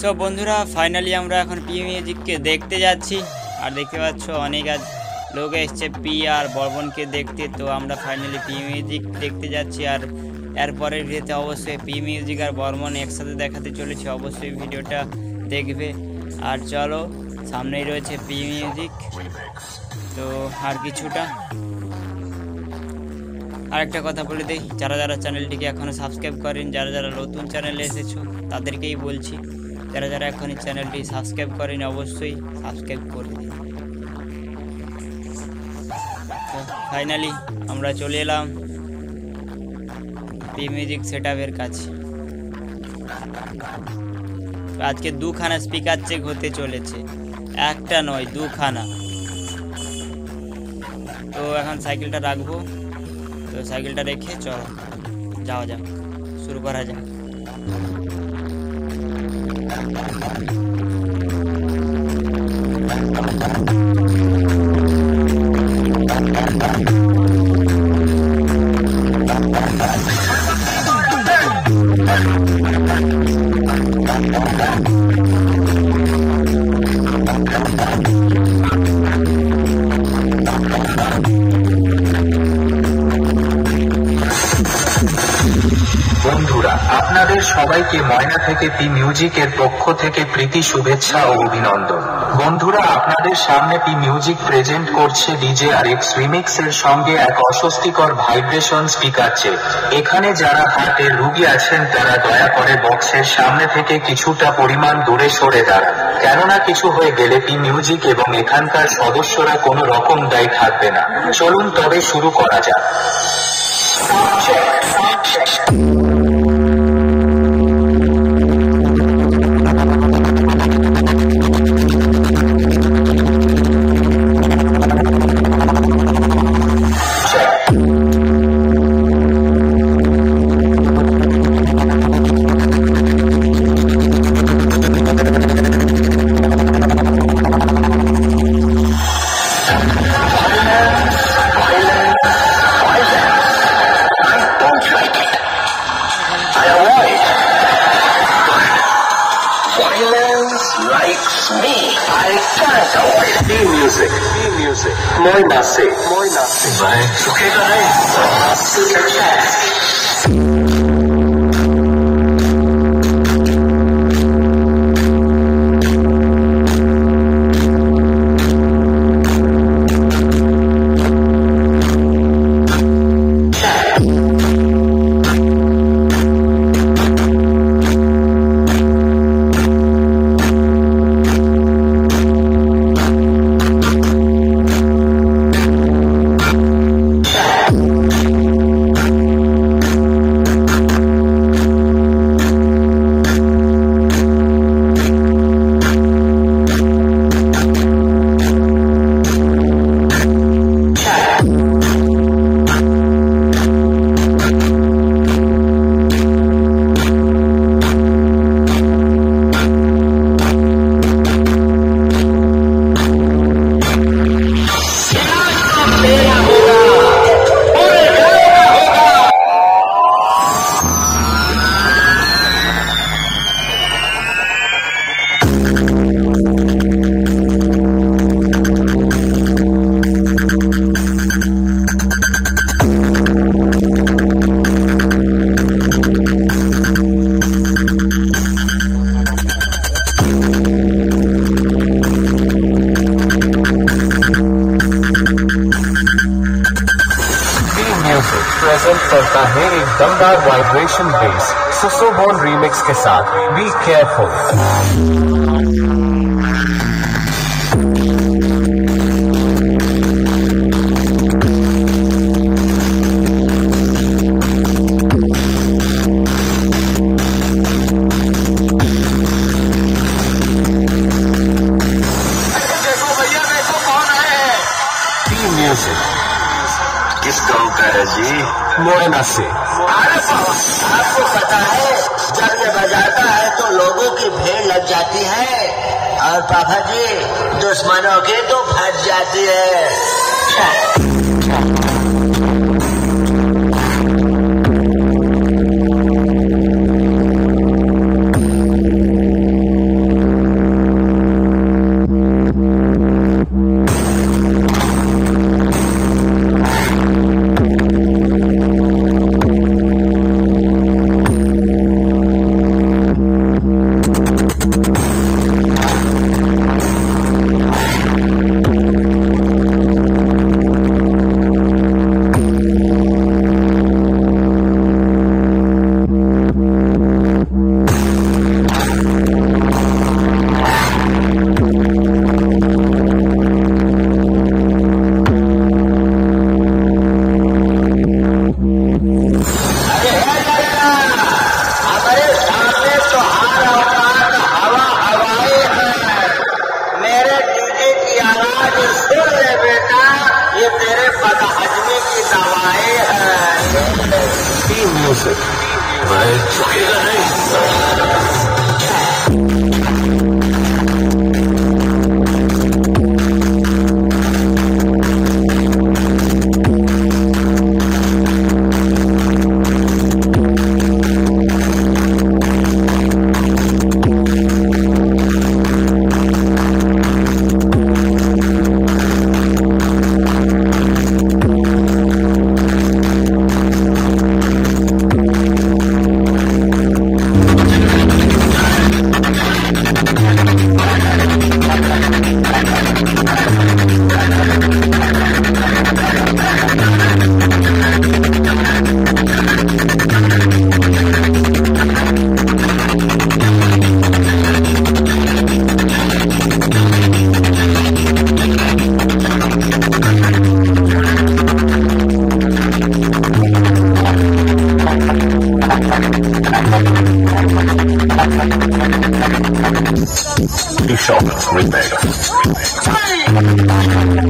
So বন্ধুরা finally আমরা এখন পি মিউজিককে দেখতে যাচ্ছি। আর দেখতে পাচ্ছ, অনেক আজ লোক এসছে পি আর বর্বনকে দেখতে। তো আমরা ফাইনালি পি মিউজিক দেখতে যাচ্ছি। আর এরপরের ভিডিওতে অবশ্যই পি মিউজিক আর বর্মন একসাথে দেখাতে চলেছে। অবশ্যই ভিডিওটা দেখবে। আর চলো, সামনেই রয়েছে পি মিউজিক তো আর কিছুটা আরেকটা কথা বলে দিই, যারা যারা চ্যানেলটিকে এখনও সাবস্ক্রাইব করেন, যারা যারা নতুন চ্যানেলে এসেছ, তাদেরকেই বলছি, যারা যারা এখন চ্যানেলটি সাবস্ক্রাইব করেন, অবশ্যই সাবস্ক্রাইব করে দিন। ফাইনালি আমরা চলে এলাম পি মিউজিক সেট আপের কাছে। আজকে দুখানা স্পিকার চেক হতে চলেছে, একটা নয়, দুখানা। তো এখন সাইকেলটা রাখব। তো সাইকেলটা রেখে চলো যাওয়া যাক শুরু করা যাক বন্ধুরা সবাইকে ময়না থেকে পি মিউজিকের পক্ষ থেকে প্রীতি, শুভেচ্ছা ও অভিনন্দন। বন্ধুরা, আপনাদের সামনে পি মিউজিক প্রেজেন্ট করছে ডিজে আর এক্স রিমিক্স এর সঙ্গে এক অস্বস্তিকর ভাইব্রেশন স্পিকার চেক। এখানে যারা হার্টের রুগী আছেন, তারা দয়া করে বক্সের সামনে থেকে কিছুটা পরিমাণ দূরে সরে দাঁড়ান। কেননা কিছু হয়ে গেলে পি মিউজিক এবং এখানকার সদস্যরা কোনো রকম দায়ী থাকবে না। চলুন তবে শুরু করা যাক। Violence music, B music, Moi nasi. Moi nasi. Bye. Okay, bye. ne, super chat. दमदार वाइब्रेशन बेस सुसोबोन रीमिक्स के साथ बी केयरफुल बी म्यूजिक किस गांव का है जी मोयना से बाबा, आपको पता है जब ये बजाता है तो लोगों की भीड़ लग जाती है। और पापा जी दुश्मनों की तो फट जाती है। feel music. Right? Thank you.